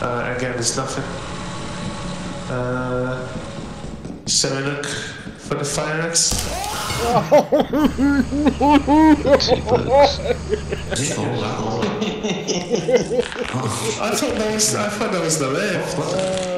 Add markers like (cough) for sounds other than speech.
Uh, again, it's nothing. Uh, so look for the fire axe. Oh, (laughs) I thought that was I thought that was the left.